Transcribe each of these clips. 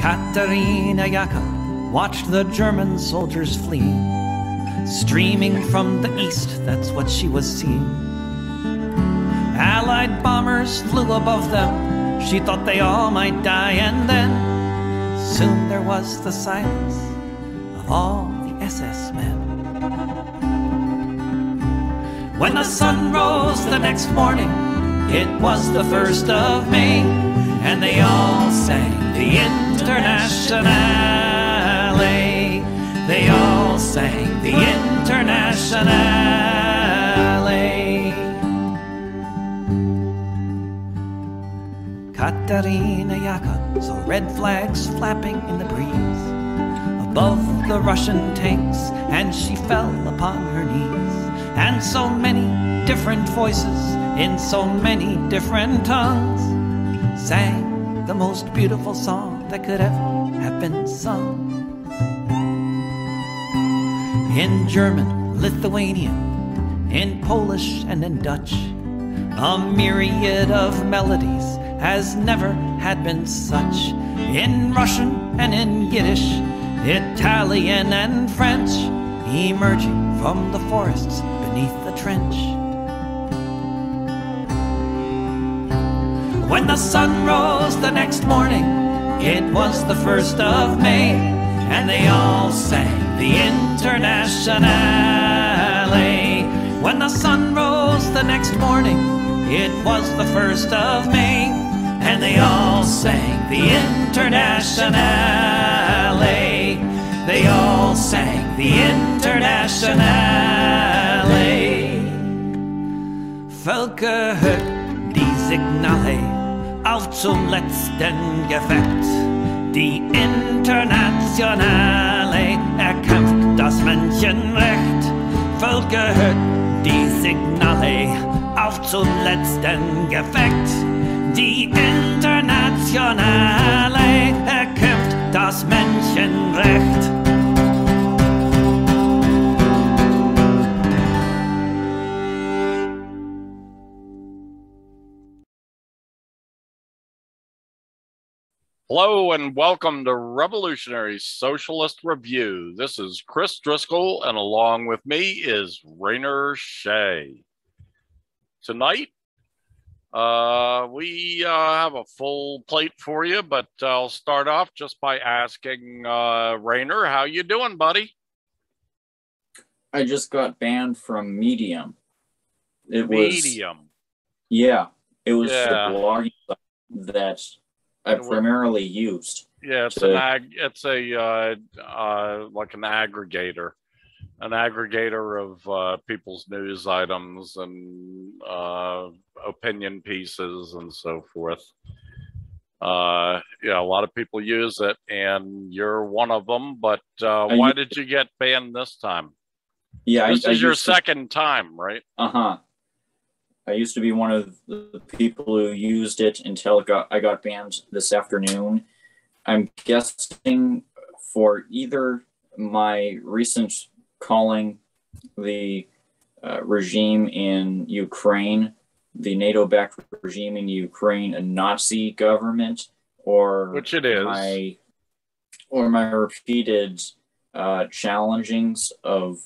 Katerina Jakob watched the German soldiers flee. Streaming from the east, that's what she was seeing. Allied bombers flew above them. She thought they all might die, and then soon there was the silence of all the SS men. When the sun rose the next morning, it was the first of May, and they all sang the Internationale. They all sang the Internationale. Katerina Jakob saw red flags flapping in the breeze above the Russian tanks, and she fell upon her knees. And so many different voices in so many different tongues sang the most beautiful song that could ever have been sung. In German, Lithuanian, in Polish, and in Dutch, a myriad of melodies has never had been such. In Russian and in Yiddish, Italian and French, emerging from the forests beneath the trench. When the sun rose the next morning, it was the first of May, and they all sang the Internationale. When the sun rose the next morning, it was the first of May, and they all sang the Internationale. They all sang the Internationale. Völker hört die Signale auf zum letzten Gefecht. Die Internationale erkämpft das Menschenrecht. Völker hört die Signale auf zum letzten Gefecht. Die Internationale erkämpft das Menschenrecht. Hello and welcome to Revolutionary Socialist Review. This is Chris Driscoll, and along with me is Rainer Shea. Tonight, uh, we uh, have a full plate for you, but I'll start off just by asking uh, Rainer, how you doing, buddy? I just got banned from Medium. It was Medium. yeah, it was Yeah. the blogging that I primarily used. Yeah, it's So- an ag. It's a uh, uh, like an aggregator, an aggregator of uh, people's news items and uh, opinion pieces and so forth. Uh, yeah, a lot of people use it, and you're one of them. But uh, why did you get banned this time? Yeah, This I, is your used to- second time, right? Uh-huh. I used to be one of the people who used it until it got I got banned this afternoon. I'm guessing for either my recent calling the uh, regime in Ukraine, the NATO-backed regime in Ukraine, a Nazi government, or Which it is. my or my repeated uh, challengings of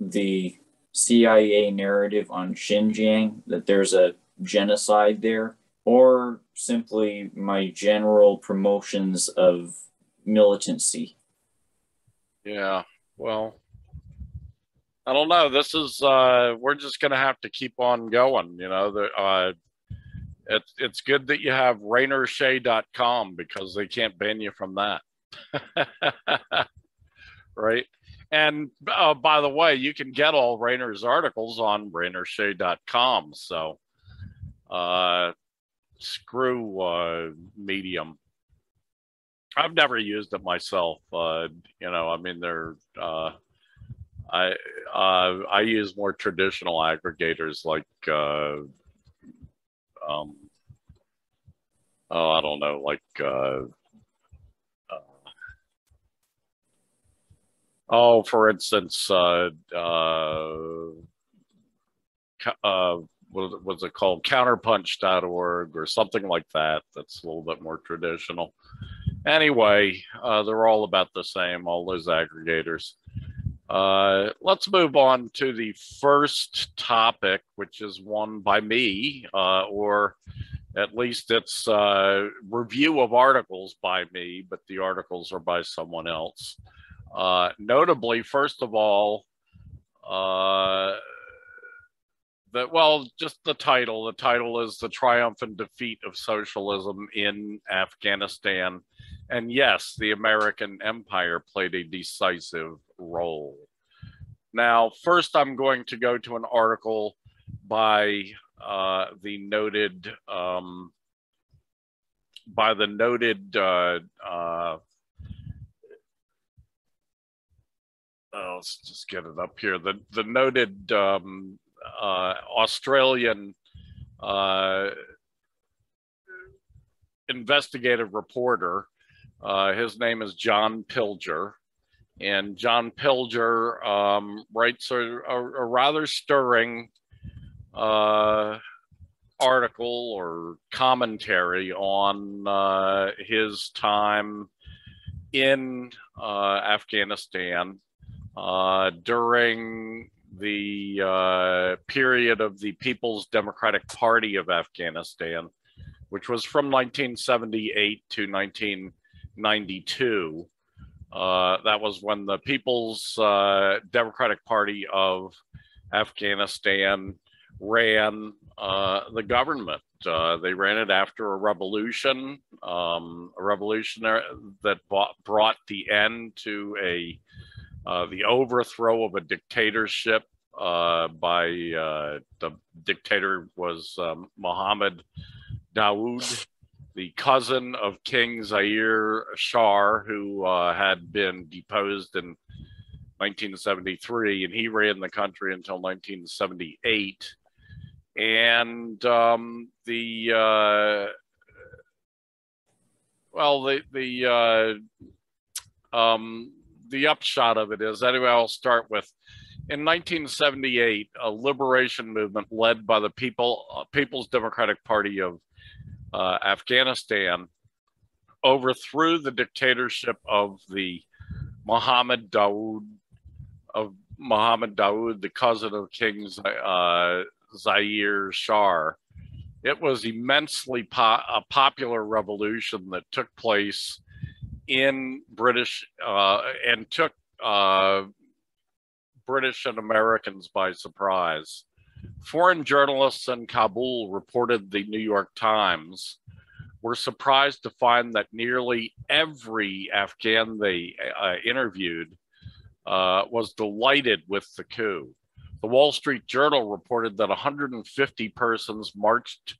the CIA narrative on Xinjiang that there's a genocide there, or simply my general promotions of militancy. Yeah. Well, I don't know. This is uh we're just gonna have to keep on going, you know. The uh it's it's good that you have rainershea.com because they can't ban you from that. right? And uh, by the way, you can get all Rainer's articles on rainershea.com. So uh screw uh medium. I've never used it myself. Uh, you know, I mean, they're uh, I uh, I use more traditional aggregators like uh, um, oh, I don't know, like uh, oh, for instance, uh, uh, uh, what was it called? Counterpunch.org or something like that. That's a little bit more traditional Anyway, uh, they're all about the same, all those aggregators. Uh, let's move on to the first topic, which is one by me, uh, or at least it's a uh, review of articles by me, but the articles are by someone else. Uh, notably, first of all, uh, that well, just the title. The title is "The Triumph and Defeat of Socialism in Afghanistan," and yes, the American Empire played a decisive role. Now, first, I'm going to go to an article by uh, the noted um, by the noted uh, uh, oh, let's just get it up here. The the noted um, uh, Australian uh, investigative reporter. Uh, his name is John Pilger. And John Pilger um, writes a, a, a, rather stirring uh, article or commentary on uh, his time in uh, Afghanistan uh, during the uh, period of the People's Democratic Party of Afghanistan, which was from 1978 to 1992. Uh, that was when the People's uh, Democratic Party of Afghanistan ran uh, the government. They ran it after a revolution, um, a revolution that bought, brought the end to a uh, the overthrow of a dictatorship uh, by uh, the dictator was um, Muhammad Dawood, the cousin of King Zahir Shah, who uh, had been deposed in 1973, and he ran the country until 1978. And um, the uh, well, the the um, the upshot of it is anyway. I'll start with in 1978, a liberation movement led by the people uh, People's Democratic Party of uh, Afghanistan overthrew the dictatorship of the Muhammad Dawood of Muhammad Dawood, the cousin of King uh, Zahir Shah. It was immensely po- a popular revolution that took place in British uh, and took uh, British and Americans by surprise. Foreign journalists in Kabul reported the New York Times were surprised to find that nearly every Afghan they uh, interviewed uh, was delighted with the coup. The Wall Street Journal reported that 150 persons marched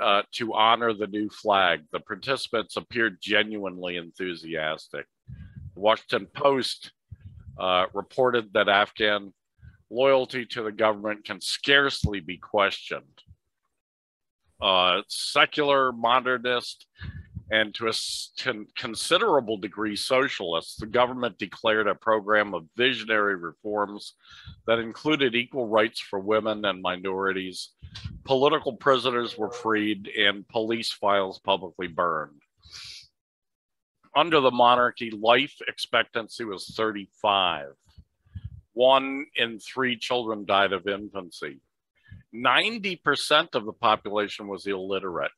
uh, to honor the new flag. The participants appeared genuinely enthusiastic. The Washington Post uh, reported that Afghan loyalty to the government can scarcely be questioned. Uh, secular, modernist, and to a considerable degree socialist, the government declared a program of visionary reforms that included equal rights for women and minorities. Political prisoners were freed, and police files publicly burned. Under the monarchy, life expectancy was 35 one in three children died of infancy. 90% of the population was illiterate.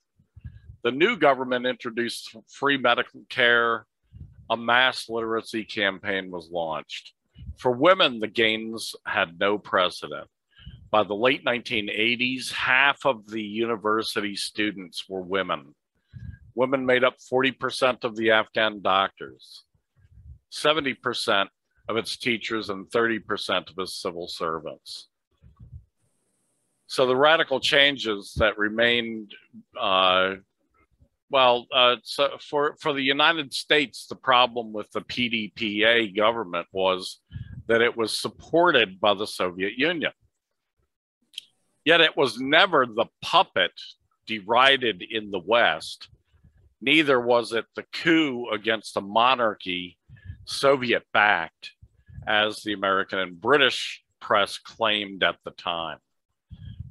The new government introduced free medical care. A mass literacy campaign was launched. For women, the gains had no precedent. By the late 1980s, half of the university students were women. Women made up 40% of the Afghan doctors. 70% of its teachers and 30% of its civil servants. So the radical changes that remained, uh, well, uh, so for, for the United States, the problem with the PDPA government was that it was supported by the Soviet Union. Yet it was never the puppet derided in the West. Neither was it the coup against the monarchy Soviet backed, as the American and British press claimed at the time.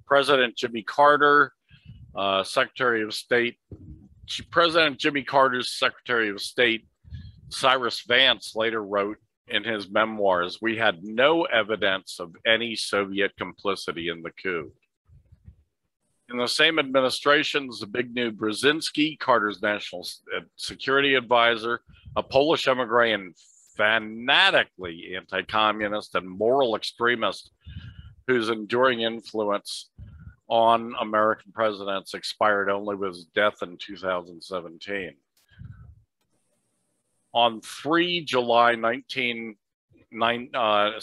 President Jimmy Carter, uh, Secretary of State President Jimmy Carter's Secretary of State, Cyrus Vance, later wrote in his memoirs, we had no evidence of any Soviet complicity in the coup. In the same administration, Zbigniew Brzezinski, Carter's national uh, security advisor, a Polish emigre and fanatically anti communist and moral extremist whose enduring influence on American presidents expired only with his death in 2017. On 3 July 1979, uh,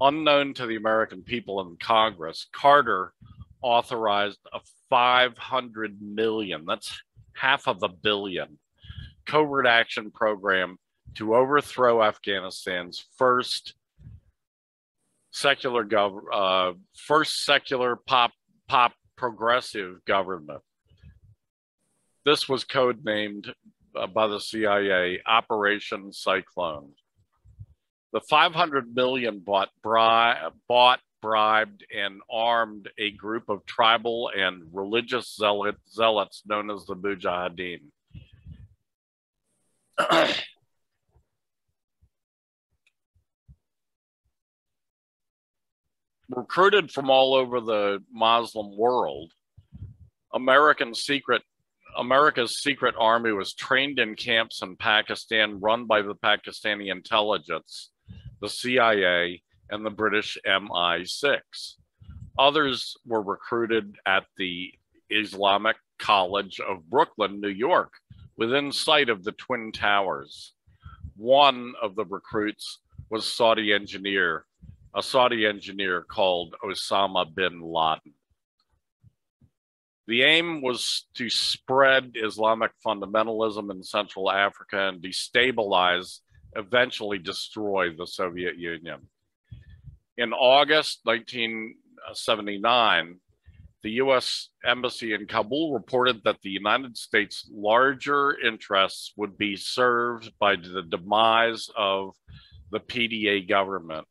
unknown to the American people and Congress, Carter authorized a 500 million, that's half of a billion, covert action program to overthrow Afghanistan's first secular gov uh, first secular pop pop progressive government. This was codenamed uh, by the CIA Operation Cyclone. The 500 million bought, bri- bought, bribed, and armed a group of tribal and religious zealot, zealots known as the Mujahideen. recruited from all over the Muslim world. American secret America's secret army was trained in camps in Pakistan run by the Pakistani intelligence, the CIA, and the British MI6. Others were recruited at the Islamic College of Brooklyn, New York, within sight of the Twin Towers. One of the recruits was Saudi engineer a Saudi engineer called Osama bin Laden. The aim was to spread Islamic fundamentalism in Central Africa and destabilize, eventually destroy the Soviet Union. In August 1979, the US Embassy in Kabul reported that the United States' larger interests would be served by the demise of the PDA government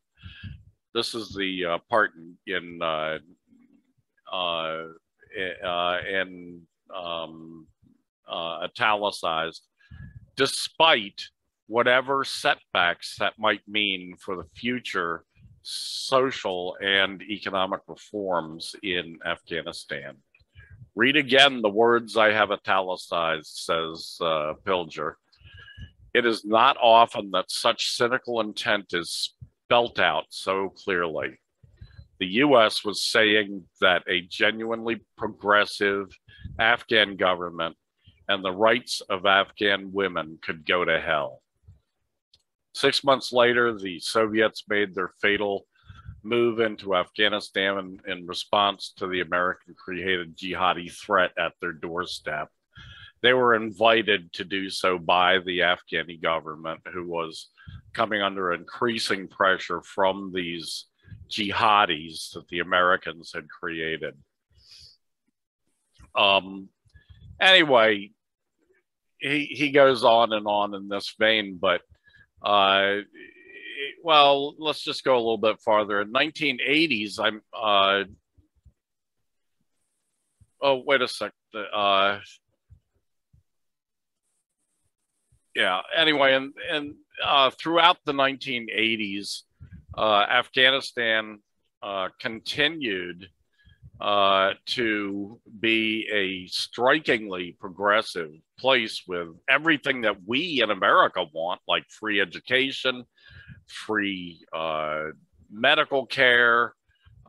this is the uh, part in, uh, uh, uh in um, uh, italicized, despite whatever setbacks that might mean for the future social and economic reforms in Afghanistan. Read again the words I have italicized, says uh, Pilger. It is not often that such cynical intent is spelt out so clearly. The US was saying that a genuinely progressive Afghan government and the rights of Afghan women could go to hell. Six months later, the Soviets made their fatal move into Afghanistan in, in response to the American created jihadi threat at their doorstep. They were invited to do so by the Afghani government, who was coming under increasing pressure from these jihadis that the Americans had created. Um, anyway, he he goes on and on in this vein, but uh, well, let's just go a little bit farther. In 1980s, I'm. Uh, oh, wait a sec. Uh, yeah. Anyway, and and uh, throughout the 1980s, uh, Afghanistan uh, continued uh, to be a strikingly progressive place with everything that we in America want, like free education, free uh, medical care,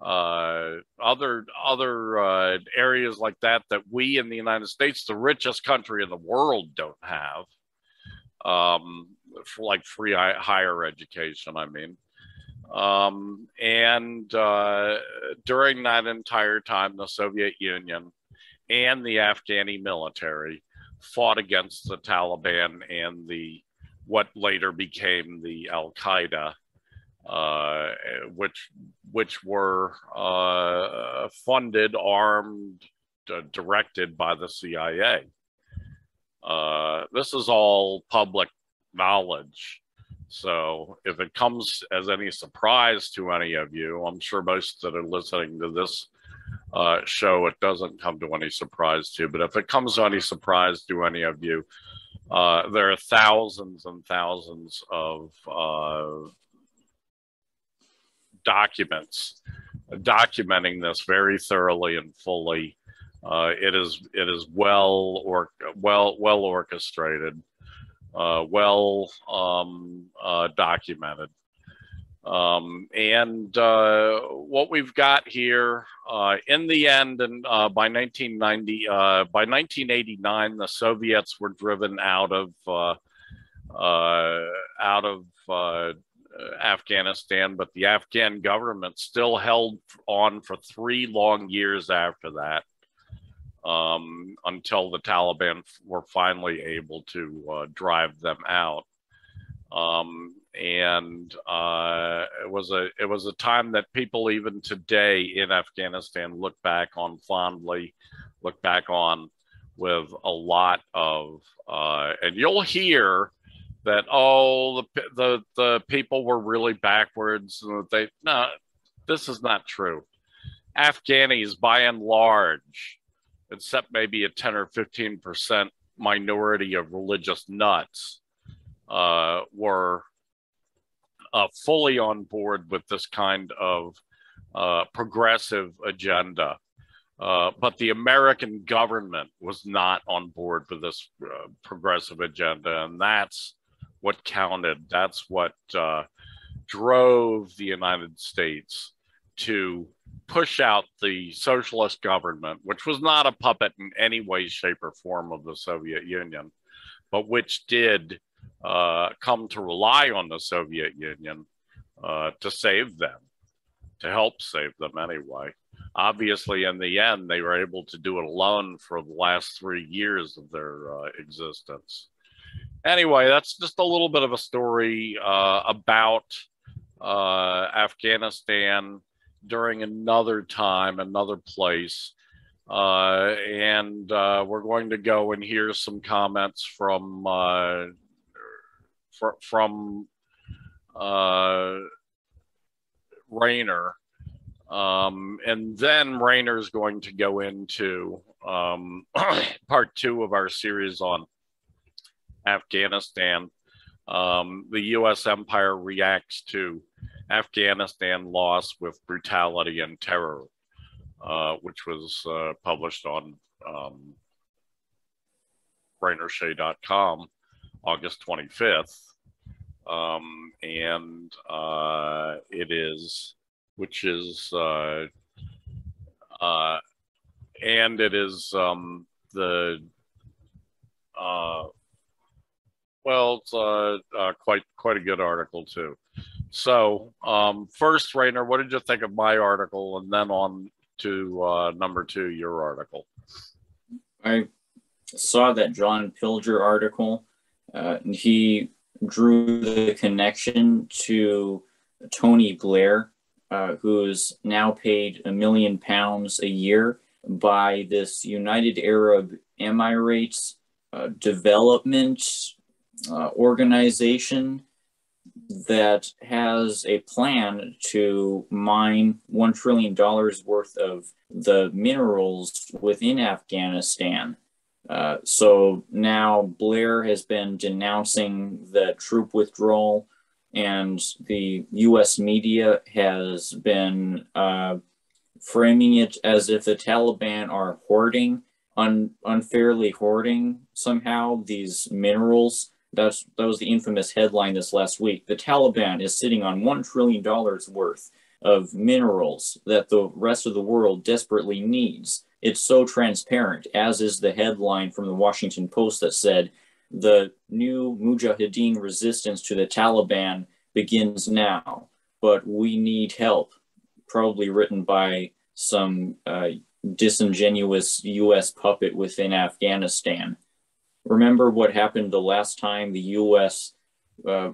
uh, other other areas like that that we in the United States, the richest country in the world, don't have um, for like free higher education. I mean, um, and uh, during that entire time, the Soviet Union and the Afghani military fought against the Taliban and the what later became the Al Qaeda, uh, which which were uh, funded, armed, uh, directed by the CIA. Uh, this is all public knowledge. So if it comes as any surprise to any of you, I'm sure most that are listening to this uh, show, it doesn't come to any surprise to you. But if it comes to any surprise to any of you, uh, there are thousands and thousands of uh, documents documenting this very thoroughly and fully. Uh, it is it is well or well well orchestrated, uh, well um, uh, documented. Um, and uh, what we've got here uh, in the end, and by 1990, uh, by 1989, the Soviets were driven out of out of Afghanistan, but the Afghan government still held on for three long years after that. Um, until the Taliban were finally able to drive them out. Um, and uh, it was a it was a time that people even today in Afghanistan look back on fondly, look back on with a lot of uh, and you'll hear that oh the the the people were really backwards and that they no this is not true. Afghanis by and large, except maybe a 10 or 15 percent minority of religious nuts, uh, were uh, fully on board with this kind of uh, progressive agenda. Uh, but the American government was not on board with this uh, progressive agenda. And that's what counted. That's what uh, drove the United States to push out the socialist government, which was not a puppet in any way, shape, or form of the Soviet Union, but which did uh, come to rely on the Soviet Union uh, to save them, to help save them anyway. Obviously, in the end, they were able to do it alone for the last three years of their uh, existence. Anyway, that's just a little bit of a story uh, about uh, Afghanistan during another time, another place. Uh, and uh, we're going to go and hear some comments from uh, fr- from uh, Rainer. Um, and then Rainer is going to go into um, part two of our series on Afghanistan. Um, the U.S. empire reacts to Afghanistan loss with brutality and terror, uh, which was uh, published on um, RainerShea.com August 25th um, and uh, it is, which is, uh, uh, and it is um, the, uh, well, it's uh, uh, quite quite a good article too. So, um, first, Rainer, what did you think of my article, and then on to uh, number two, your article? I saw that John Pilger article. Uh, he drew the connection to Tony Blair, uh, who's now paid a million pounds a year by this United Arab Emirates uh, development uh, organization that has a plan to mine $1 trillion worth of the minerals within Afghanistan. Uh, so now Blair has been denouncing the troop withdrawal, and the US media has been uh, framing it as if the Taliban are hoarding, un- unfairly hoarding somehow these minerals. That's, that was the infamous headline this last week. The Taliban is sitting on $1 trillion worth of minerals that the rest of the world desperately needs it's so transparent, as is the headline from the Washington Post that said, the new Mujahideen resistance to the Taliban begins now, but we need help. Probably written by some uh, disingenuous US puppet within Afghanistan. Remember what happened the last time the US uh,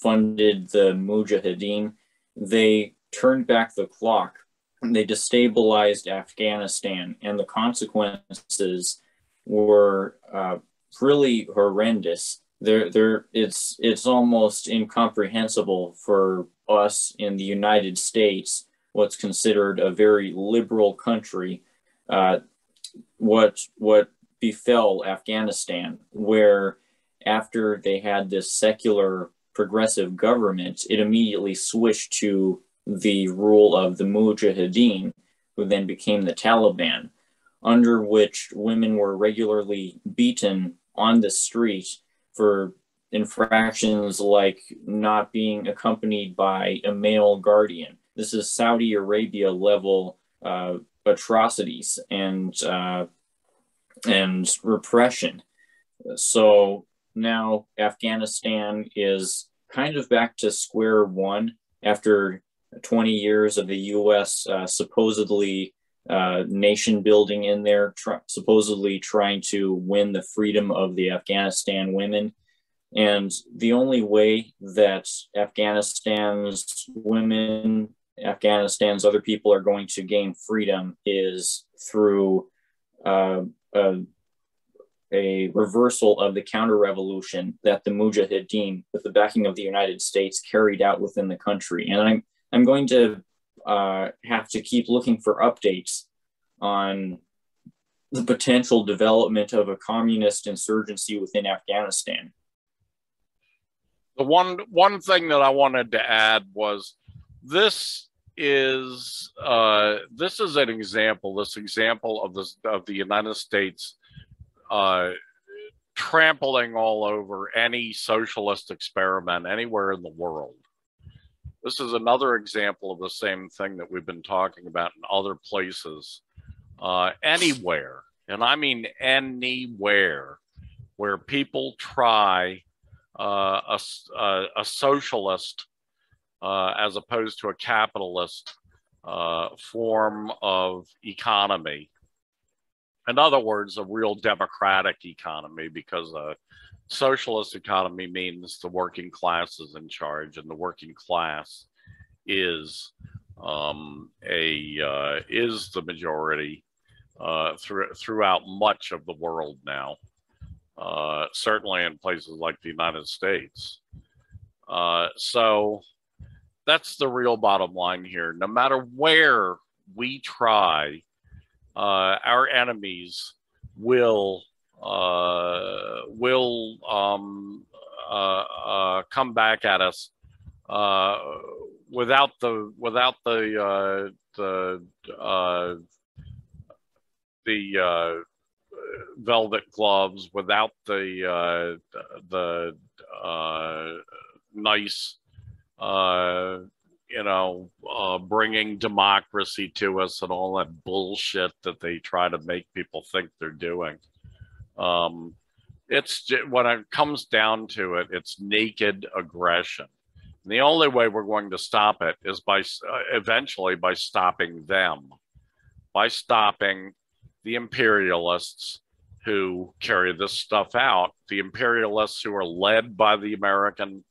funded the Mujahideen? They turned back the clock they destabilized Afghanistan, and the consequences were uh, really horrendous. There, there, it's it's almost incomprehensible for us in the United States, what's considered a very liberal country, uh, what what befell Afghanistan, where after they had this secular progressive government, it immediately switched to the rule of the Mujahideen, who then became the Taliban, under which women were regularly beaten on the street for infractions like not being accompanied by a male guardian. This is Saudi Arabia level uh, atrocities and uh, and repression. So now Afghanistan is kind of back to square one after 20 years of the U.S. Uh, supposedly uh, nation building in there, tr- supposedly trying to win the freedom of the Afghanistan women. And the only way that Afghanistan's women, Afghanistan's other people are going to gain freedom is through uh, a, a reversal of the counter revolution that the Mujahideen, with the backing of the United States, carried out within the country. And I'm, I'm going to uh, have to keep looking for updates on the potential development of a communist insurgency within Afghanistan. The one one thing that I wanted to add was this is uh, this is an example. This example of of the United States uh, trampling all over any socialist experiment anywhere in the world. This is another example of the same thing that we've been talking about in other places. Uh, anywhere, and I mean anywhere, where people try uh, a, a, a, socialist uh, as opposed to a capitalist uh, form of economy. In other words, a real democratic economy, because a socialist economy means the working class is in charge, and the working class is um, a uh, is the majority uh, through, throughout much of the world now. Uh, certainly in places like the United States. Uh, so that's the real bottom line here. No matter where we try, uh, our enemies will uh, will um, uh, uh, come back at us uh, without the without the uh, the the velvet gloves, without the the nice uh, you know uh, bringing democracy to us and all that bullshit that they try to make people think they're doing. Um, it's when it comes down to it, it's naked aggression. And the only way we're going to stop it is by uh, eventually by stopping them, by stopping the imperialists who carry this stuff out, the imperialists who are led by the American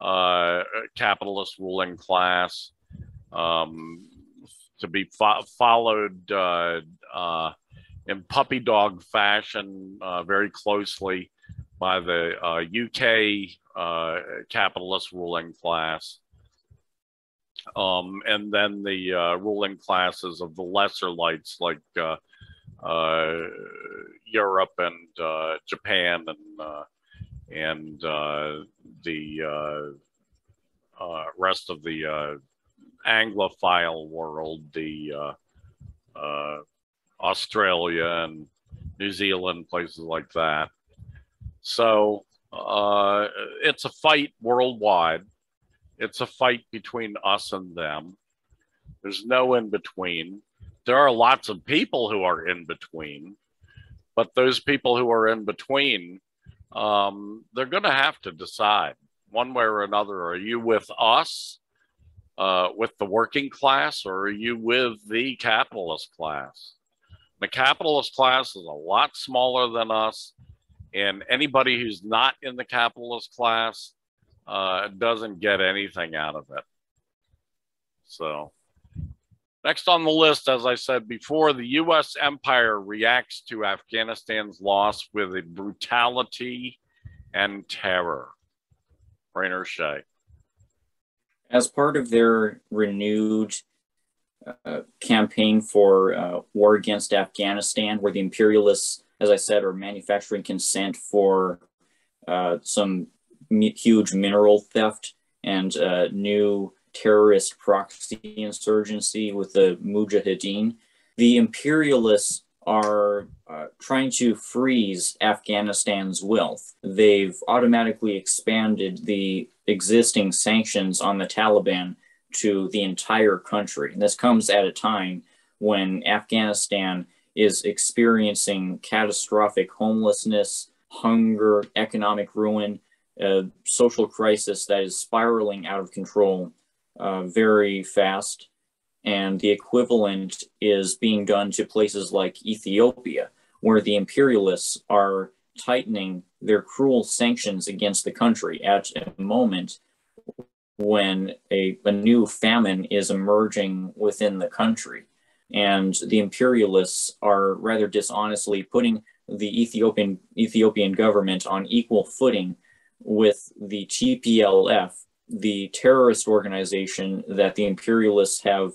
uh, capitalist ruling class, um, to be fo- followed uh, uh, in puppy dog fashion uh, very closely by the UK uh, capitalist ruling class. Um, and then the ruling classes of the lesser lights like Europe and Japan and and uh, the uh, uh, rest of the Anglophile world, the Australia and New Zealand, places like that. So uh, it's a fight worldwide. It's a fight between us and them. There's no in between. There are lots of people who are in between, but those people who are in between, um, they're going to have to decide one way or another. Are you with us, uh, with the working class, or are you with the capitalist class? The capitalist class is a lot smaller than us, and anybody who's not in the capitalist class uh, doesn't get anything out of it. So, next on the list, as I said before, the U.S. empire reacts to Afghanistan's loss with a brutality and terror. Rainer Shea. As part of their renewed uh, campaign for uh, war against Afghanistan, where the imperialists, as I said, are manufacturing consent for uh, some huge mineral theft and uh, new terrorist proxy insurgency with the Mujahideen. The imperialists are uh, trying to freeze Afghanistan's wealth. They've automatically expanded the existing sanctions on the Taliban to the entire country. And this comes at a time when Afghanistan is experiencing catastrophic homelessness, hunger, economic ruin, a social crisis that is spiraling out of control uh, very fast. And the equivalent is being done to places like Ethiopia, where the imperialists are tightening their cruel sanctions against the country at a moment when a, a new famine is emerging within the country. And the imperialists are rather dishonestly putting the Ethiopian Ethiopian government on equal footing with the TPLF, the terrorist organization that the imperialists have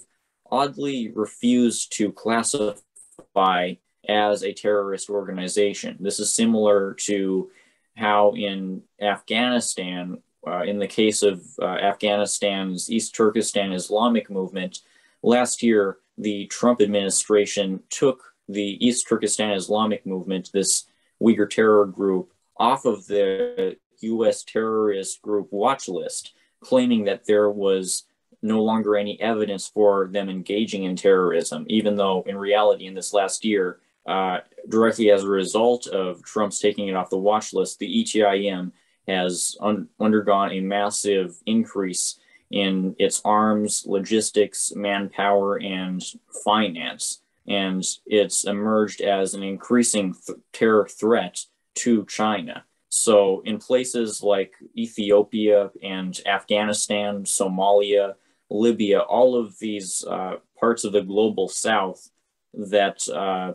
oddly refused to classify as a terrorist organization. This is similar to how in Afghanistan, uh, in the case of uh, Afghanistan's East Turkestan Islamic movement, last year the Trump administration took the East Turkestan Islamic movement, this Uyghur terror group, off of the US terrorist group watch list, claiming that there was no longer any evidence for them engaging in terrorism, even though in reality, in this last year, uh, directly as a result of Trump's taking it off the watch list, the ETIM has un- undergone a massive increase in its arms, logistics, manpower, and finance. And it's emerged as an increasing th- terror threat to China. So, in places like Ethiopia and Afghanistan, Somalia, Libya, all of these uh, parts of the global south that uh,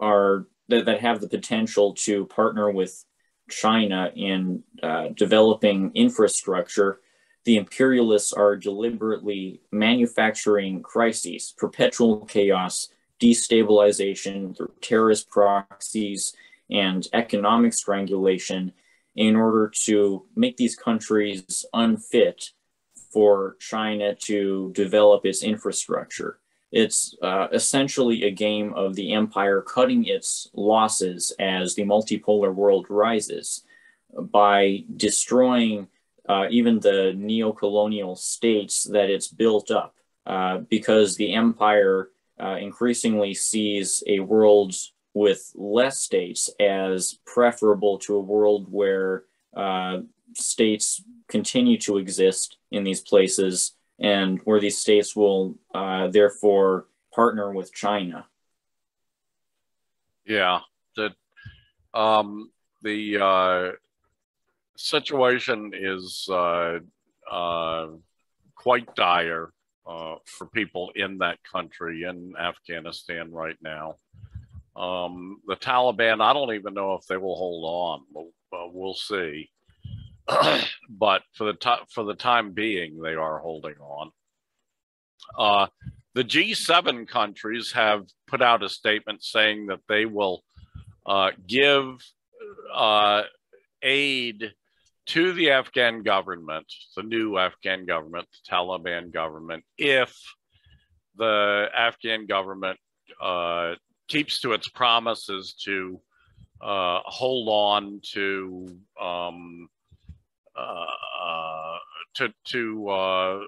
are that, that have the potential to partner with China in uh, developing infrastructure, the imperialists are deliberately manufacturing crises, perpetual chaos, destabilization through terrorist proxies, and economic strangulation in order to make these countries unfit for China to develop its infrastructure. It's uh, essentially a game of the empire cutting its losses as the multipolar world rises by destroying uh, even the neo colonial states that it's built up, uh, because the empire uh, increasingly sees a world with less states as preferable to a world where uh, states continue to exist in these places and where these states will uh, therefore partner with China. Yeah, the um, the uh, situation is uh, uh, quite dire uh, for people in that country in Afghanistan right now. Um, the Taliban, I don't even know if they will hold on. We'll, we'll see. but for the for the time being, they are holding on. Uh, the G7 countries have put out a statement saying that they will uh, give uh, aid to the Afghan government, the new Afghan government, the Taliban government, if the Afghan government uh, keeps to its promises to uh, hold on to um, uh, to to uh,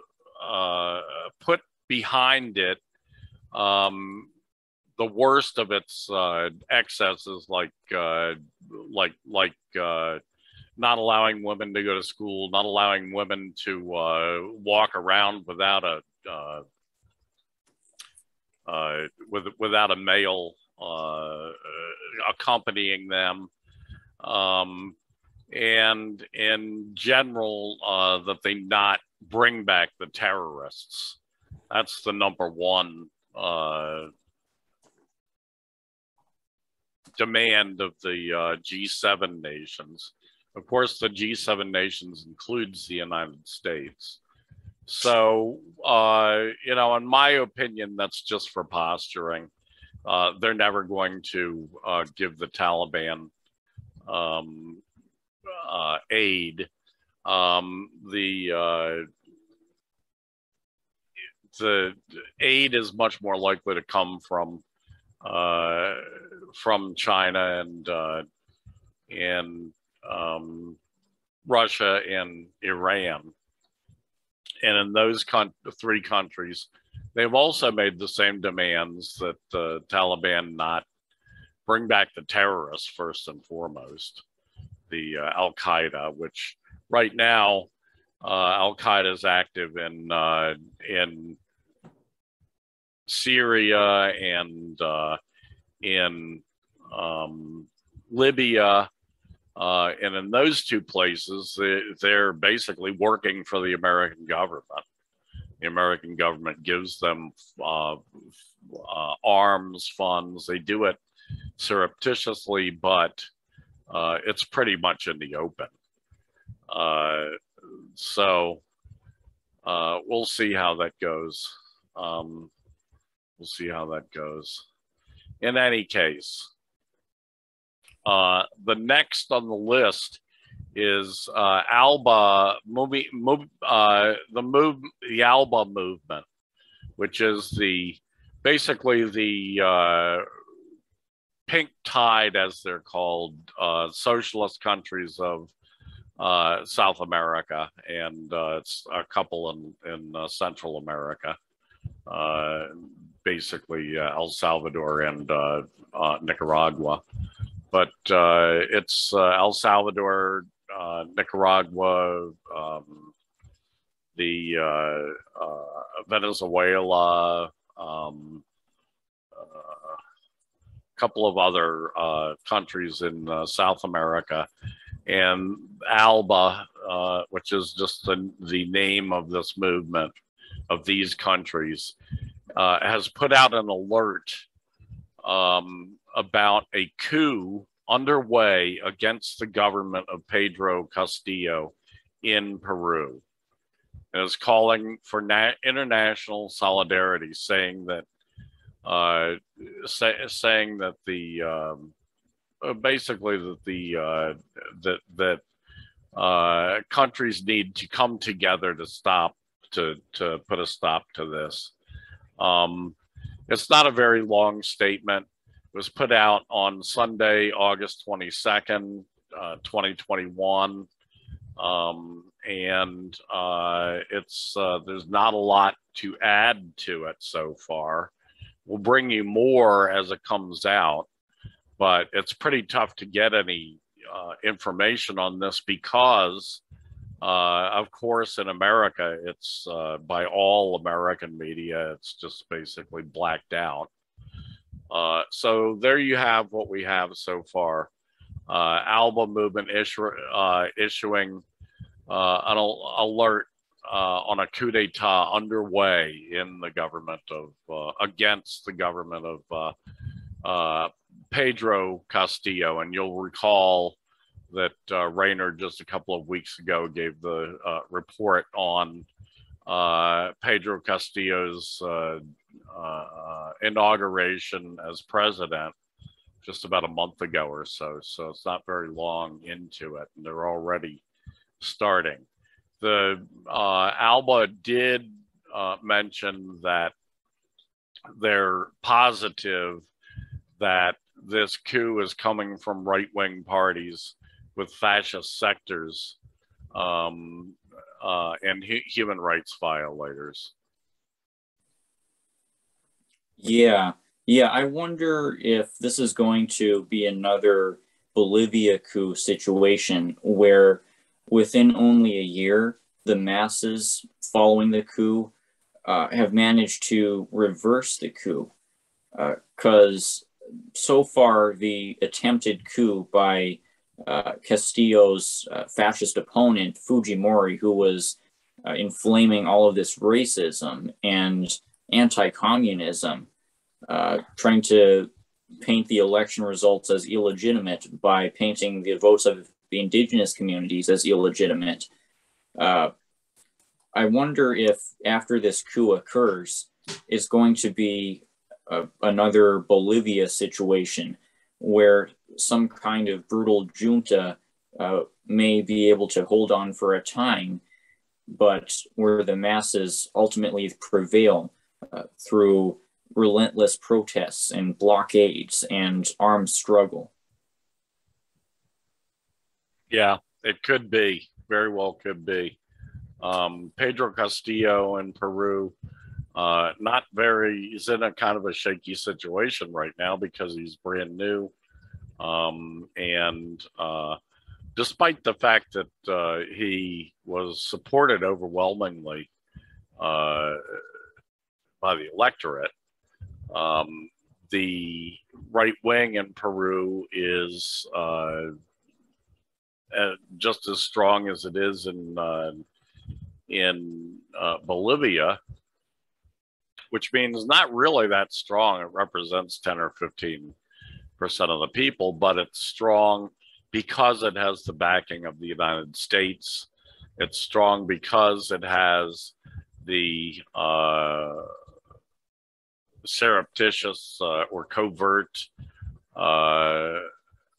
uh, put behind it um, the worst of its uh, excesses, like like like not allowing women to go to school, not allowing women to walk around without a uh, with, without a male uh, accompanying them. Um, and in general, uh, that they not bring back the terrorists. That's the number one uh, demand of the uh, G7 nations. Of course, the G7 nations includes the United States. So, uh, you know, in my opinion, that's just for posturing. Uh, they're never going to uh, give the Taliban um, uh, aid. Um, the uh, the aid is much more likely to come from uh, from China and and um, Russia and Iran. And in those con- three countries, they've also made the same demands that the Taliban not bring back the terrorists first and foremost, the uh, Al Qaeda, which right now uh, Al Qaeda is active in uh, in Syria and uh, in um, Libya. Uh, and in those two places, they, are basically working for the American government. The American government gives them uh, uh, arms, funds. They do it surreptitiously, but uh, it's pretty much in the open. Uh, so uh, we'll see how that goes. Um, we'll see how that goes. In any case, uh, the next on the list is uh, Alba movie, move, uh, the move, the Alba movement, which is the basically the uh, pink tide, as they're called, uh, socialist countries of uh, South America, and uh, it's a couple in in Central America, basically El Salvador and Nicaragua. But uh, it's uh, El Salvador, uh, Nicaragua, um, the Venezuela, um, a couple of other uh, countries in uh, South America, and ALBA, uh, which is just the, the name of this movement of these countries, has put out an alert um, about a coup underway against the government of Pedro Castillo in Peru. It is calling for na- international solidarity, saying that uh, say, saying that the um, uh, basically that the uh, that that uh, countries need to come together to stop to to put a stop to this. Um, it's not a very long statement. Was put out on Sunday, August 22nd, uh, 2021. Um, and uh, it's uh, there's not a lot to add to it so far. We'll bring you more as it comes out, but it's pretty tough to get any uh, information on this because uh, of course, in America, it's uh, by all American media, it's just basically blacked out. Uh, so there you have what we have so far. Uh, Alba movement uh, issuing uh, an al- alert on a coup d'état underway in the government of against the government of Pedro Castillo, and you'll recall that uh, Rainer just a couple of weeks ago gave the uh, report on uh, Pedro Castillo's uh, uh, inauguration as president just about a month ago or so. So it's not very long into it, and they're already starting. The uh, Alba did mention that they're positive that this coup is coming from right wing parties with fascist sectors um, uh, and hu- human rights violators. Yeah, yeah. I wonder if this is going to be another Bolivia coup situation where within only a year, the masses following the coup uh, have managed to reverse the coup. Because uh, so far, the attempted coup by uh, Castillo's uh, fascist opponent, Fujimori, who was uh, inflaming all of this racism and anti communism, uh, trying to paint the election results as illegitimate by painting the votes of the indigenous communities as illegitimate. Uh, I wonder if after this coup occurs, it's going to be another Bolivia situation where some kind of brutal junta uh, may be able to hold on for a time, but where the masses ultimately prevail uh, through relentless protests and blockades and armed struggle. Yeah, it could be. Very well could be. Um, Pedro Castillo in Peru, uh, not very, he's in a kind of a shaky situation right now because he's brand new. Um, and uh, despite the fact that uh, he was supported overwhelmingly uh, by the electorate, um, the right wing in Peru is uh, uh, just as strong as it is in uh, in uh, Bolivia, which means not really that strong. It represents ten or fifteen percent of the people, but it's strong because it has the backing of the United States. It's strong because it has the uh, surreptitious uh, or covert uh,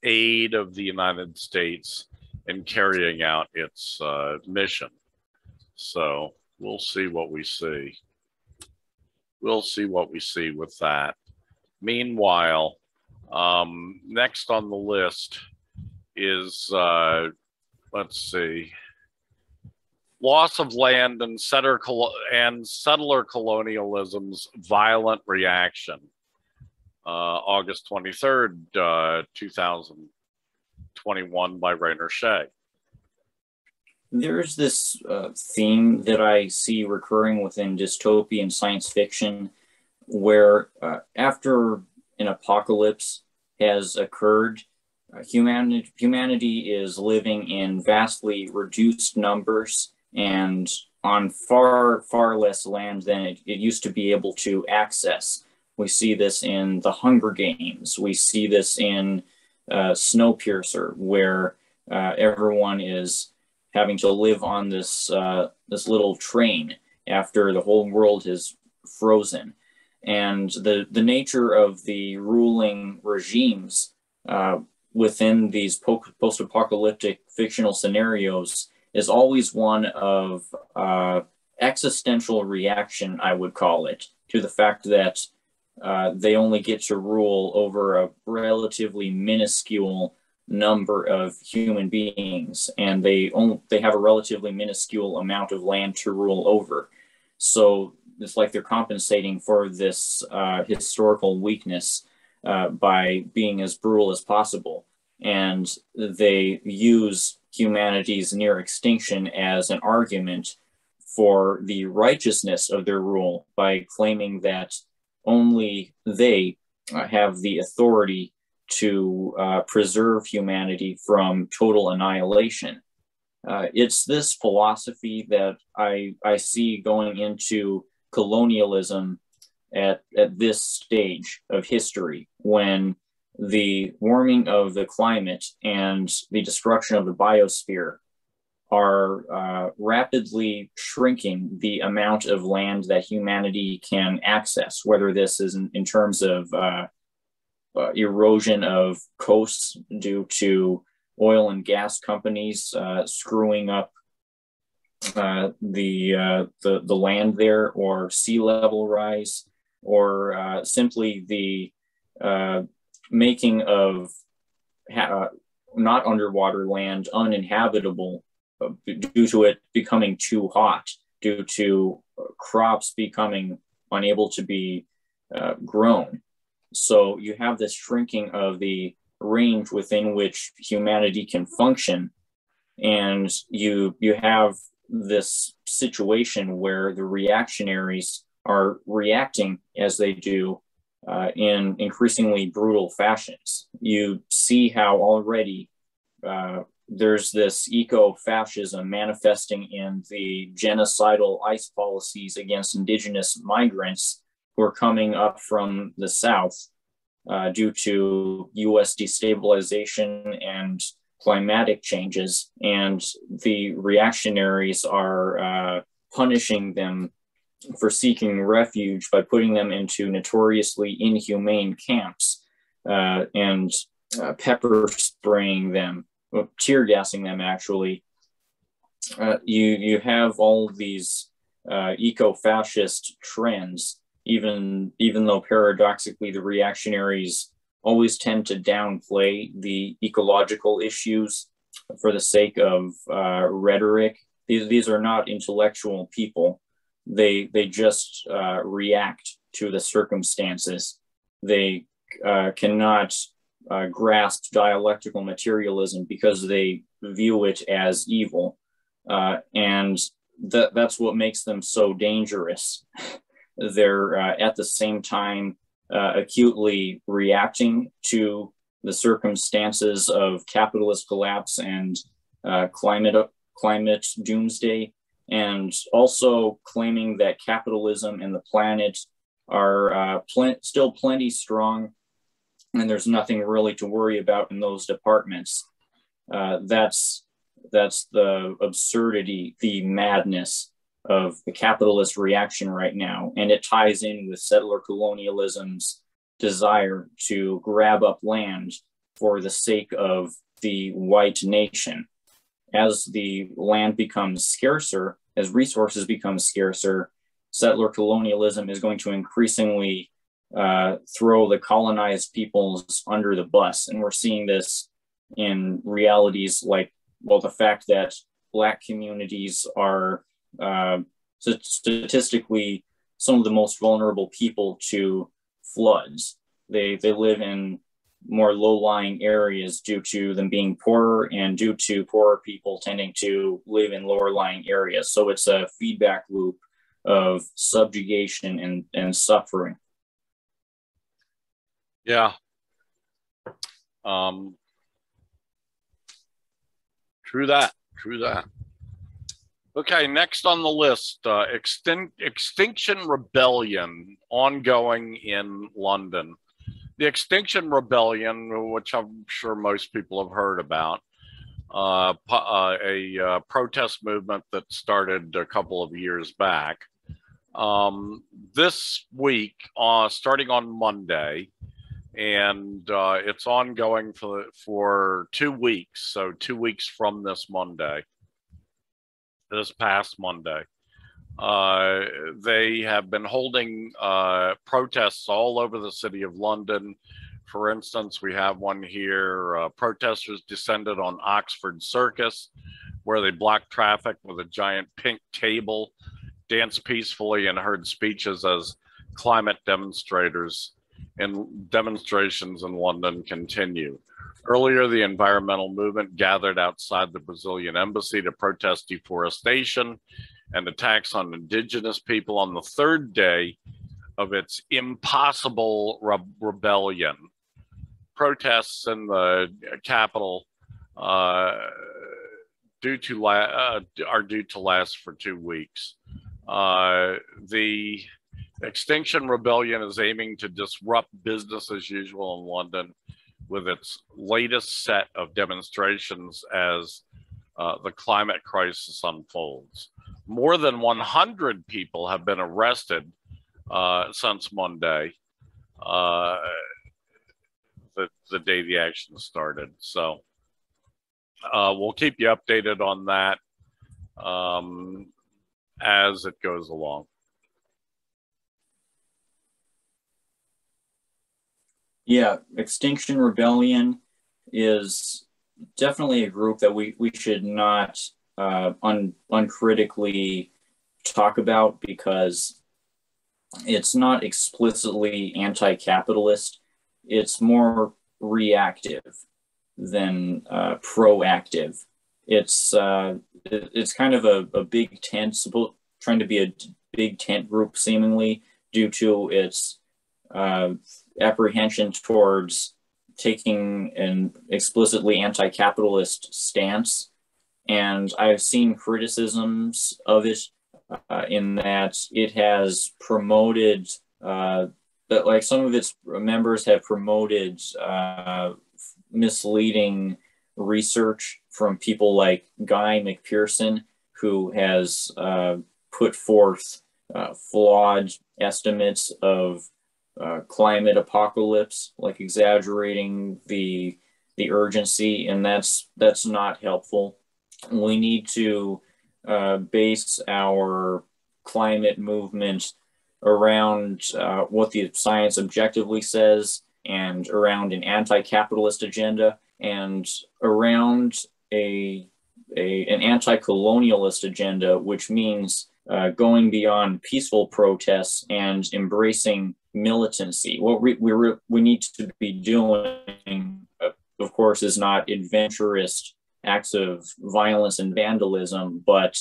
aid of the United States in carrying out its uh, mission. So we'll see what we see. We'll see what we see with that. Meanwhile, um, next on the list is, uh, let's see, loss of land and settler, and settler colonialism's violent reaction. Uh, August 23rd, uh, 2021 by Rainer Shea. There's this uh, theme that I see recurring within dystopian science fiction where uh, after an apocalypse has occurred, uh, humanity, humanity is living in vastly reduced numbers and on far, far less land than it, it used to be able to access. We see this in the Hunger Games. We see this in uh, Snowpiercer, where uh, everyone is having to live on this uh, this little train after the whole world has frozen, and the the nature of the ruling regimes uh, within these post apocalyptic fictional scenarios is always one of uh, existential reaction, I would call it, to the fact that uh, they only get to rule over a relatively minuscule number of human beings, and they only they have a relatively minuscule amount of land to rule over. So it's like they're compensating for this uh, historical weakness uh, by being as brutal as possible, and they use humanity's near extinction as an argument for the righteousness of their rule by claiming that only they uh, have the authority to uh, preserve humanity from total annihilation. Uh, it's this philosophy that I, I see going into colonialism at, at this stage of history when the warming of the climate and the destruction of the biosphere are uh, rapidly shrinking the amount of land that humanity can access, whether this is in, in terms of uh, uh, erosion of coasts due to oil and gas companies uh, screwing up uh, the, uh, the, the land there, or sea level rise, or simply the making of ha- not underwater land uninhabitable uh, due to it becoming too hot, due to uh, crops becoming unable to be uh, grown. So you have this shrinking of the range within which humanity can function, and you you have this situation where the reactionaries are reacting as they do uh, in increasingly brutal fashions. You see how already uh, there's this eco fascism manifesting in the genocidal ICE policies against indigenous migrants who are coming up from the South uh, due to US destabilization and climatic changes. And the reactionaries are uh, punishing them for seeking refuge by putting them into notoriously inhumane camps uh, and uh, pepper spraying them, well, tear gassing them actually. Uh, you you have all these uh, eco-fascist trends, even even though paradoxically the reactionaries always tend to downplay the ecological issues for the sake of uh, rhetoric. These, these are not intellectual people. They, they just uh, react to the circumstances. They uh, cannot uh, grasp dialectical materialism because they view it as evil. Uh, and that, that's what makes them so dangerous. They're uh, at the same time acutely reacting to the circumstances of capitalist collapse and uh, climate climate doomsday, and also claiming that capitalism and the planet are uh, pl- still plenty strong, and there's nothing really to worry about in those departments. Uh, that's that's the absurdity, the madness of the capitalist reaction right now, and it ties in with settler colonialism's desire to grab up land for the sake of the white nation. As the land becomes scarcer, as resources become scarcer, settler colonialism is going to increasingly uh, throw the colonized peoples under the bus. And we're seeing this in realities like, well, the fact that Black communities are uh, statistically some of the most vulnerable people to floods. They they live in more low-lying areas due to them being poorer and due to poorer people tending to live in lower-lying areas. So it's a feedback loop of subjugation and, and suffering. Yeah. Um, true that. True that. Okay, next on the list, uh, Extin- Extinction Rebellion ongoing in London. The Extinction Rebellion, which I'm sure most people have heard about, uh, uh, a uh, protest movement that started a couple of years back. Um, this week, uh, starting on Monday, and uh, it's ongoing for for two weeks. So two weeks from this Monday this past Monday. Uh, they have been holding uh, protests all over the city of London. For instance, we have one here. Uh, protesters descended on Oxford Circus, where they blocked traffic with a giant pink table, danced peacefully, and heard speeches as climate demonstrators and demonstrations in London continue. Earlier, the environmental movement gathered outside the Brazilian embassy to protest deforestation and attacks on indigenous people on the third day of its impossible re- rebellion. Protests in the capital uh, due to la- uh, are due to last for two weeks. Uh, the Extinction Rebellion is aiming to disrupt business as usual in London with its latest set of demonstrations as uh, the climate crisis unfolds. More than 100 people have been arrested uh, since Monday, uh, the, the day the action started. So uh, we'll keep you updated on that um, as it goes along. Yeah, Extinction Rebellion is definitely a group that we, we should not uh, un, uncritically talk about because it's not explicitly anti capitalist, it's more reactive than uh, proactive. It's uh, it's kind of a, a big tent, trying to be a big tent group, seemingly due to its uh, apprehension towards taking an explicitly anti capitalist stance. And I've seen criticisms of it uh, in that it has promoted, uh, that like some of its members have promoted uh, misleading research from people like Guy McPherson, who has uh, put forth uh, flawed estimates of uh, climate apocalypse, like exaggerating the the urgency, and that's that's not helpful. We need to uh, base our climate movement around uh, what the science objectively says, and around an anti-capitalist agenda, and around a, a an anti-colonialist agenda, which means uh, going beyond peaceful protests and embracing militancy. What we, we, we need to be doing, of course, is not adventurous acts of violence and vandalism, but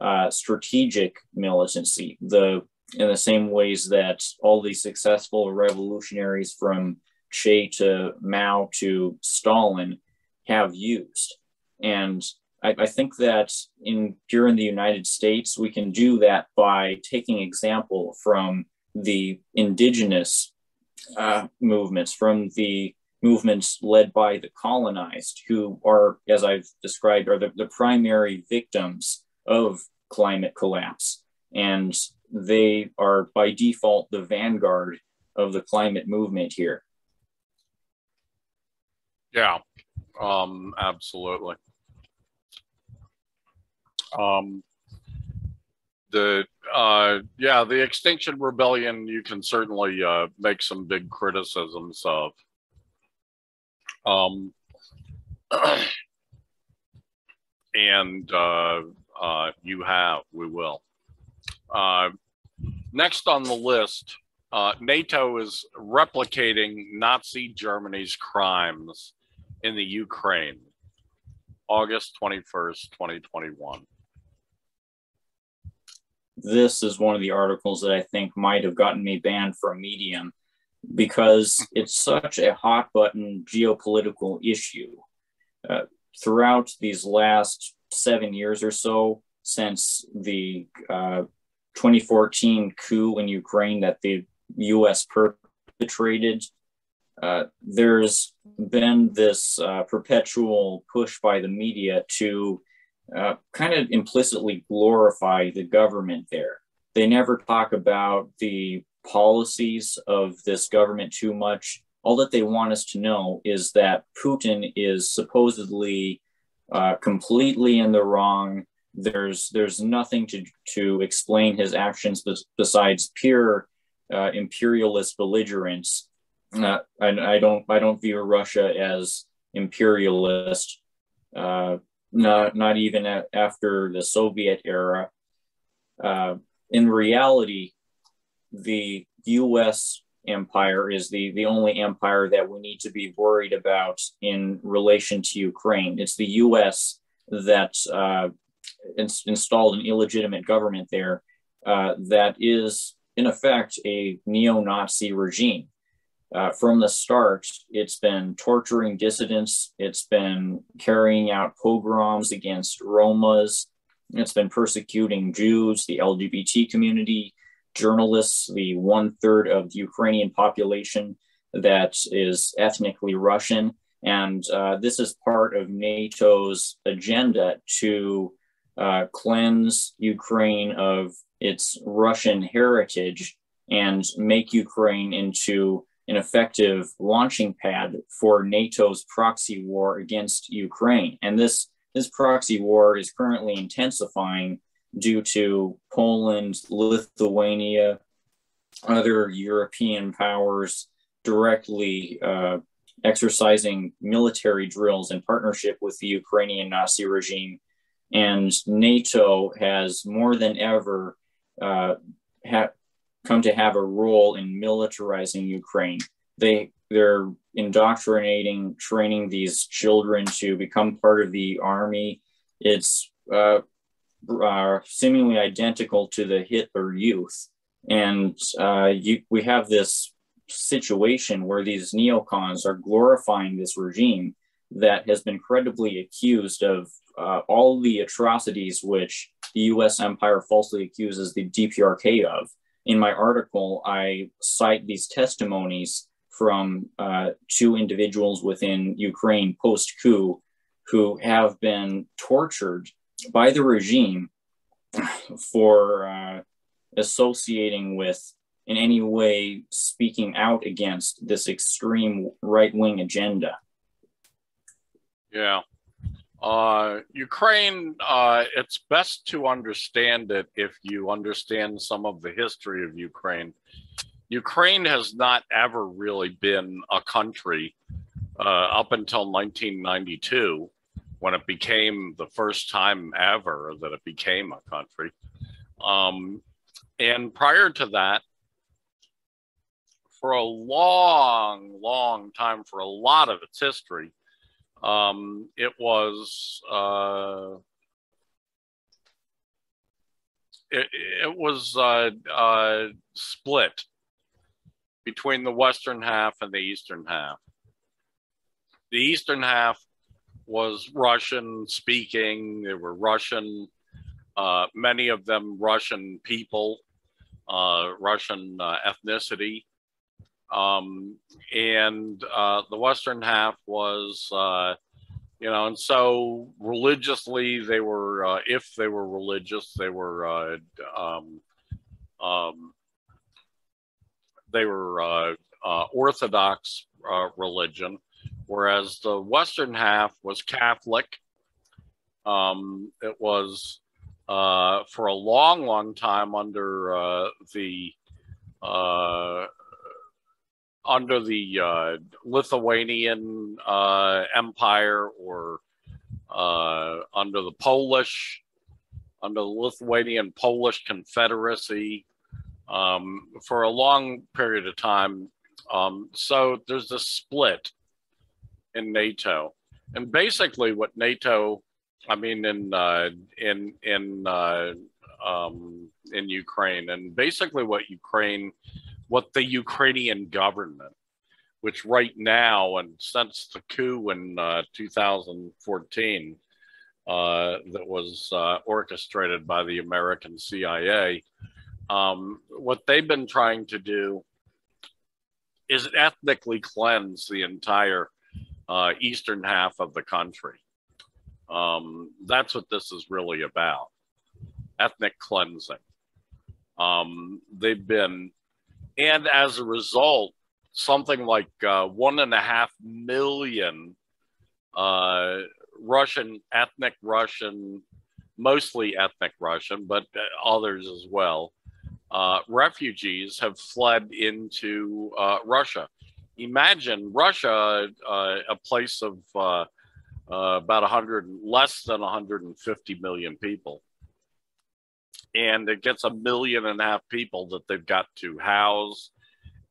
uh, strategic militancy. The in the same ways that all these successful revolutionaries from Che to Mao to Stalin have used. And I, I, think that in here in the United States, we can do that by taking example from the indigenous uh, movements, from the movements led by the colonized, who are, as I've described, are the, the primary victims of climate collapse. And they are by default the vanguard of the climate movement here. Yeah, um, absolutely. Um, the uh, yeah, the Extinction Rebellion, you can certainly uh, make some big criticisms of. Um, and uh, uh, you have, we will. Uh, next on the list, uh, NATO is replicating Nazi Germany's crimes in the Ukraine, August 21st, 2021. This is one of the articles that I think might have gotten me banned from Medium because it's such a hot button geopolitical issue. Uh, throughout these last seven years or so, since the uh, 2014 coup in Ukraine that the US perpetrated, uh, there's been this uh, perpetual push by the media to uh, kind of implicitly glorify the government there. They never talk about the policies of this government too much. All that they want us to know is that Putin is supposedly uh, completely in the wrong. There's there's nothing to to explain his actions besides pure uh, imperialist belligerence. Uh, and I don't I don't view Russia as imperialist. Uh, not not even after the Soviet era. Uh, in reality, the U.S. empire is the the only empire that we need to be worried about in relation to Ukraine. It's the U.S. that uh, ins- installed an illegitimate government there uh, that is in effect a neo-Nazi regime. Uh, from the start, it's been torturing dissidents, it's been carrying out pogroms against Romas, it's been persecuting Jews, the LGBT community, journalists, the one third of the Ukrainian population that is ethnically Russian. And uh, this is part of NATO's agenda to uh, cleanse Ukraine of its Russian heritage and make Ukraine into an effective launching pad for NATO's proxy war against Ukraine. And this, this proxy war is currently intensifying due to Poland, Lithuania, other European powers directly uh, exercising military drills in partnership with the Ukrainian Nazi regime. And NATO has more than ever uh, ha- come to have a role in militarizing Ukraine. They they're indoctrinating, training these children to become part of the army. It's uh, uh, seemingly identical to the Hitler Youth, and uh, you, we have this situation where these neocons are glorifying this regime that has been credibly accused of uh, all the atrocities which the U.S. empire falsely accuses the DPRK of in my article, I cite these testimonies from uh, two individuals within Ukraine post coup who have been tortured by the regime for uh, associating with in any way speaking out against this extreme right wing agenda. Yeah. Uh, Ukraine, uh, it's best to understand it if you understand some of the history of Ukraine. Ukraine has not ever really been a country uh, up until 1992 when it became the first time ever that it became a country. Um, and prior to that, for a long, long time, for a lot of its history, um, it was uh, it, it, was uh, uh, split between the western half and the eastern half. The eastern half was Russian speaking. There were Russian, uh, many of them Russian people, uh, Russian uh, ethnicity. Um, and uh, the western half was, uh, you know, and so religiously they were, uh, if they were religious, they were, um, um, they were Orthodox religion, whereas the western half was Catholic. Um, it was for a long, long time under the under the uh, Lithuanian uh, Empire or uh, under the Polish, under the Lithuanian Polish Confederacy um, for a long period of time. Um, so there's a split in NATO, and basically what NATO, I mean, in uh, in in uh, um, in Ukraine, and basically what Ukraine what the Ukrainian government, which right now and since the coup in uh, 2014, uh, that was uh, orchestrated by the American CIA, um, what they've been trying to do is ethnically cleanse the entire uh, eastern half of the country. Um, that's what this is really about ethnic cleansing. Um, they've been and as a result, something like uh, one and a half million uh, Russian, ethnic Russian, mostly ethnic Russian, but others as well, uh, refugees have fled into uh, Russia. Imagine Russia, uh, a place of uh, about 100, less than 150 million people. And it gets a million and a half people that they've got to house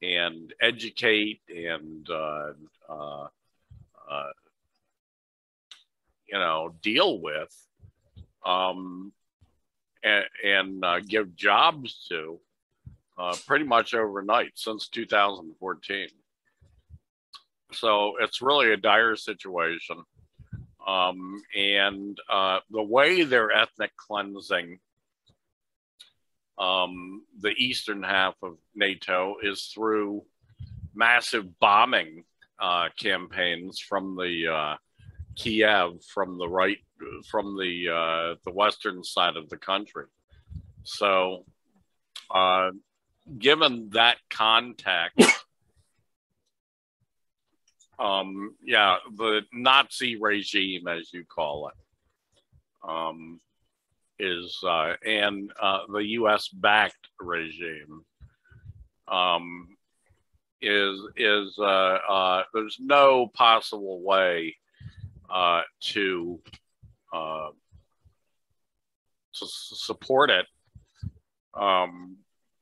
and educate and uh, uh, uh, you know deal with um, and, and uh, give jobs to uh, pretty much overnight since 2014 so it's really a dire situation um, and uh, the way they're ethnic cleansing um, the eastern half of NATO is through massive bombing uh, campaigns from the uh, Kiev, from the right, from the uh, the western side of the country. So, uh, given that context, um, yeah, the Nazi regime, as you call it, um, is uh, and uh, the U.S. backed regime um, is is uh, uh, there's no possible way uh, to uh, to support it um,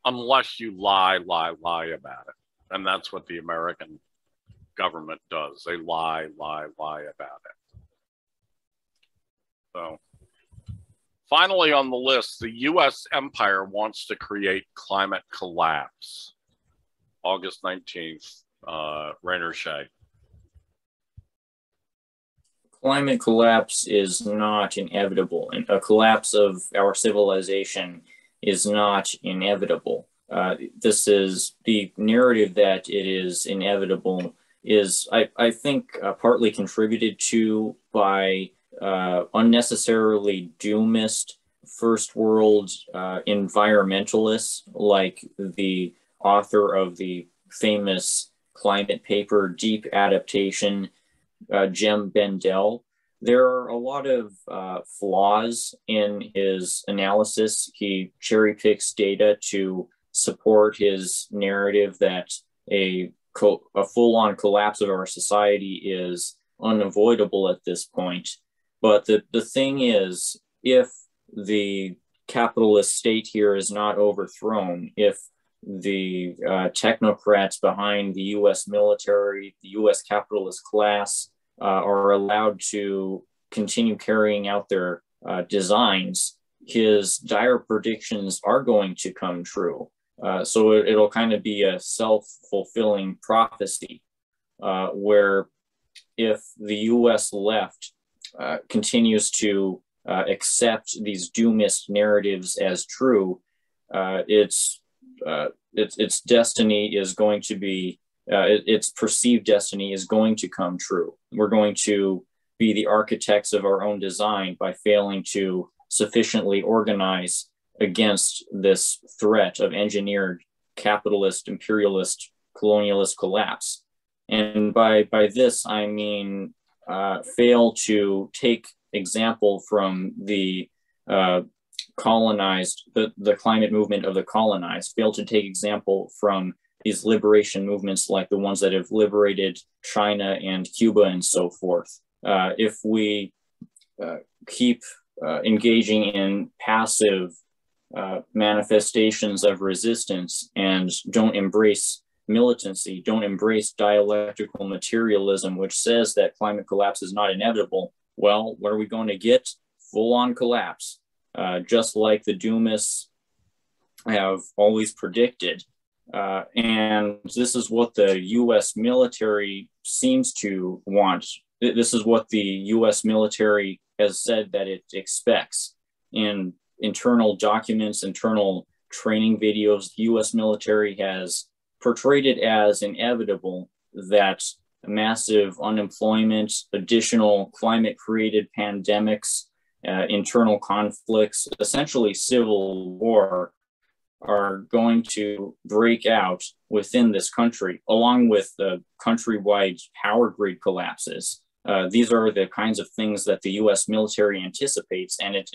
unless you lie, lie, lie about it, and that's what the American government does. They lie, lie, lie about it. So. Finally, on the list, the U.S. empire wants to create climate collapse. August 19th, uh, Rainer Shea. Climate collapse is not inevitable, and a collapse of our civilization is not inevitable. Uh, this is the narrative that it is inevitable is I, I think uh, partly contributed to by uh, unnecessarily doomist first world uh, environmentalists, like the author of the famous climate paper Deep Adaptation, uh, Jem Bendell, there are a lot of uh, flaws in his analysis. He cherry picks data to support his narrative that a, co- a full on collapse of our society is unavoidable at this point. But the, the thing is, if the capitalist state here is not overthrown, if the uh, technocrats behind the US military, the US capitalist class, uh, are allowed to continue carrying out their uh, designs, his dire predictions are going to come true. Uh, so it, will kind of be a self fulfilling prophecy uh, where if the US left uh, continues to uh, accept these doomist narratives as true, uh, its, its, its destiny is going to be, it, its perceived destiny is going to come true. We're going to be the architects of our own design by failing to sufficiently organize against this threat of engineered capitalist, imperialist, colonialist collapse. And by, by this, I mean uh, fail to take example from the uh, colonized, the, the climate movement of the colonized, fail to take example from these liberation movements like the ones that have liberated China and Cuba and so forth. Uh, if we uh, keep uh, engaging in passive uh, manifestations of resistance and don't embrace militancy, don't embrace dialectical materialism, which says that climate collapse is not inevitable, well, what are we going to get? Full on collapse, uh, just like the doomists have always predicted. Uh, and this is what the US military seems to want. This is what the US military has said that it expects. In internal documents, internal training videos, the US military has portrayed it as inevitable that massive unemployment, additional climate created pandemics, uh, internal conflicts, essentially civil war, are going to break out within this country, along with the countrywide power grid collapses. Uh, these are the kinds of things that the US military anticipates, and it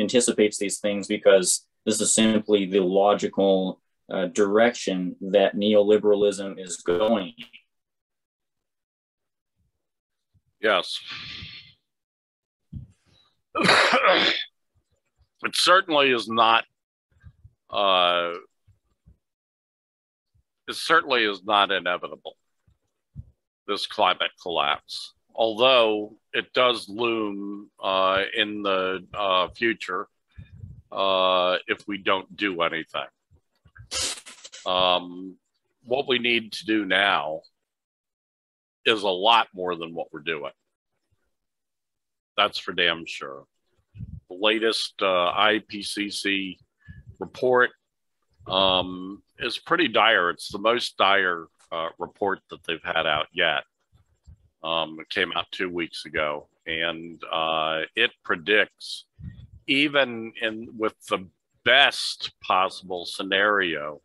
anticipates these things because this is simply the logical uh, direction that neoliberalism is going. Yes. it certainly is not uh, it certainly is not inevitable this climate collapse although it does loom uh, in the uh, future uh, if we don't do anything. Um, what we need to do now is a lot more than what we're doing. That's for damn sure. The latest uh, IPCC report um, is pretty dire. It's the most dire uh, report that they've had out yet. Um, it came out two weeks ago, and uh, it predicts even in with the best possible scenario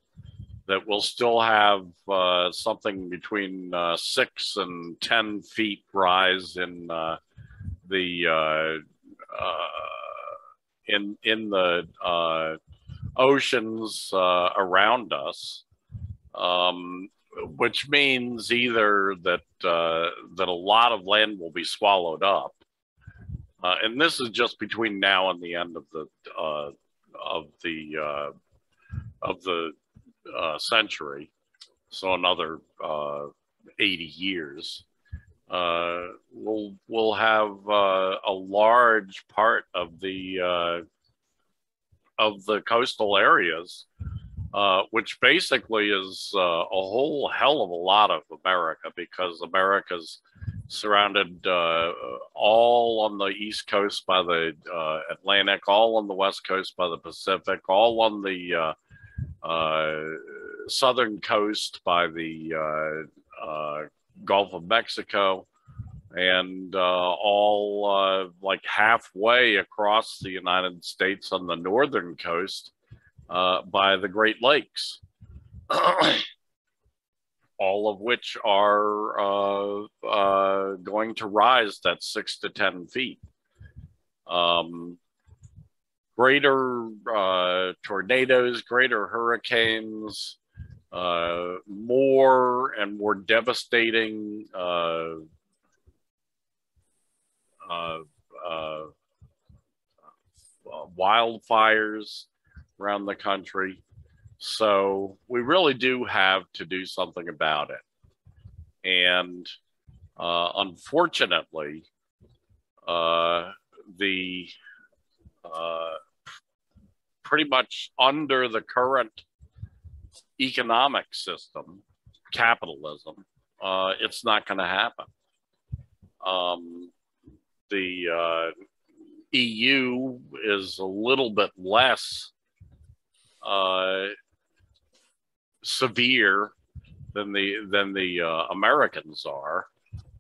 that we'll still have uh, something between uh, six and ten feet rise in uh, the uh, uh, in in the oceans around us. Um, which means either that uh, that a lot of land will be swallowed up, uh, and this is just between now and the end of the uh, of the uh, of the uh, century, so another uh, eighty years. we'll we'll have a large part of the of the coastal areas uh, which basically is uh, a whole hell of a lot of America because America's surrounded uh, all on the East Coast by the uh, Atlantic, all on the West Coast by the Pacific, all on the uh, southern coast by the Gulf of Mexico, and all like halfway across the United States on the northern coast uh, by the Great Lakes, all of which are uh, uh, going to rise that six to 10 feet. Um, greater uh, tornadoes, greater hurricanes, more and more devastating uh, uh, wildfires around the country. So we really do have to do something about it. And uh, unfortunately, uh, the uh, pretty much under the current economic system, capitalism, uh, it's not going to happen. Um, the uh, EU is a little bit less uh, severe than the than the uh, Americans are,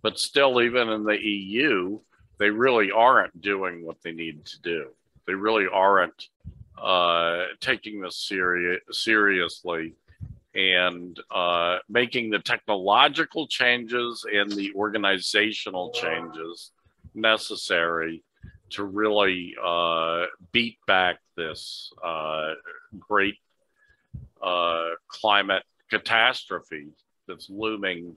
but still, even in the EU, they really aren't doing what they need to do. They really aren't uh, taking this seri- seriously and uh, making the technological changes and the organizational changes necessary to really uh, beat back this uh, great uh, climate catastrophe that's looming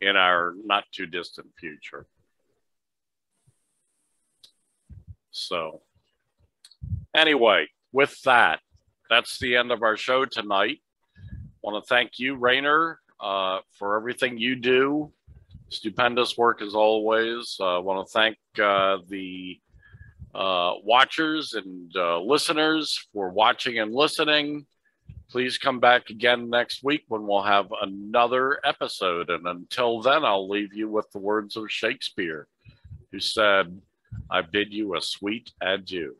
in our not too distant future. So, anyway, with that, that's the end of our show tonight. Want to thank you, Rainer, uh, for everything you do stupendous work as always. I uh, want to thank uh, the uh, watchers and uh, listeners for watching and listening. Please come back again next week when we'll have another episode. And until then, I'll leave you with the words of Shakespeare, who said, I bid you a sweet adieu.